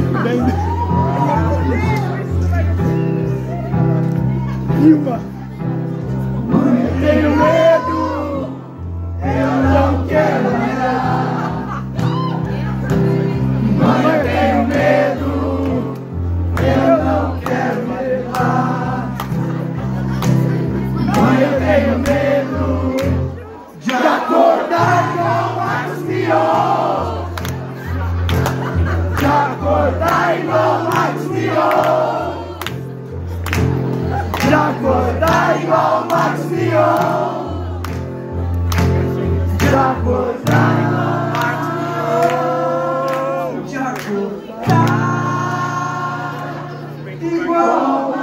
nem. E. Mãe, eu tenho medo, eu não quero mirar. Mãe, tenho medo, eu não quero mirar. Mãe, tenho medo. acordai, igual Max pior. De acordar igual Max Mion De acordar igual Max Mion De acordar igual